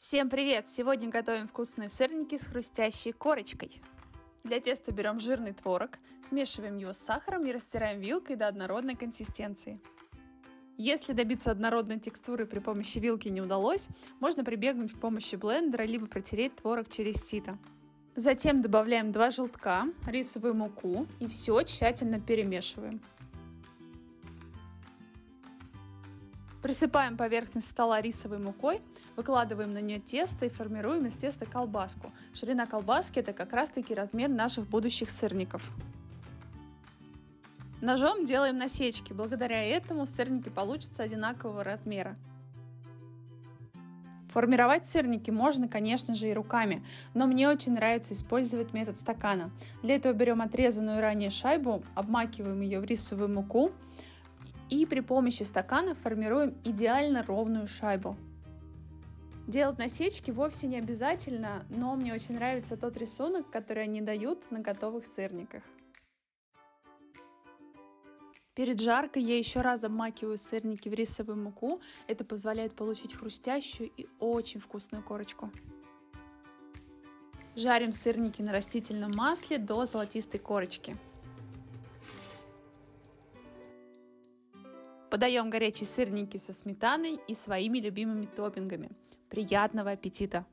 Всем привет! Сегодня готовим вкусные сырники с хрустящей корочкой. Для теста берем жирный творог, смешиваем его с сахаром и растираем вилкой до однородной консистенции. Если добиться однородной текстуры при помощи вилки не удалось, можно прибегнуть к помощи блендера, либо протереть творог через сито. Затем добавляем 2 желтка, рисовую муку и все тщательно перемешиваем. Присыпаем поверхность стола рисовой мукой, выкладываем на нее тесто и формируем из теста колбаску. Ширина колбаски это как раз таки размер наших будущих сырников. Ножом делаем насечки, благодаря этому сырники получатся одинакового размера. Формировать сырники можно, конечно же, и руками, но мне очень нравится использовать метод стакана. Для этого берем отрезанную ранее шайбу, обмакиваем ее в рисовую муку, и при помощи стакана формируем идеально ровную шайбу. Делать насечки вовсе не обязательно, но мне очень нравится тот рисунок, который они дают на готовых сырниках. Перед жаркой я еще раз обмакиваю сырники в рисовую муку. Это позволяет получить хрустящую и очень вкусную корочку. Жарим сырники на растительном масле до золотистой корочки. Подаем горячие сырники со сметаной и своими любимыми топпингами. Приятного аппетита!